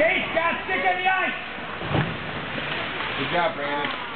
Chase, got stick on the ice. Good job, Brandon.